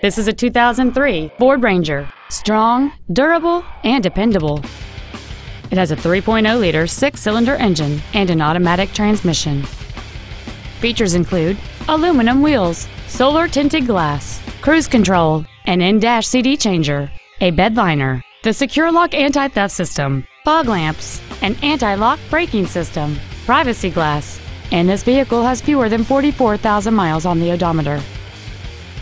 This is a 2003 Ford Ranger. Strong, durable, and dependable. It has a 3.0-liter six-cylinder engine and an automatic transmission. Features include aluminum wheels, solar tinted glass, cruise control, an in-dash CD changer, a bed liner, the SecuriLock anti-theft system, fog lamps, an anti-lock braking system, privacy glass, and this vehicle has fewer than 44,000 miles on the odometer.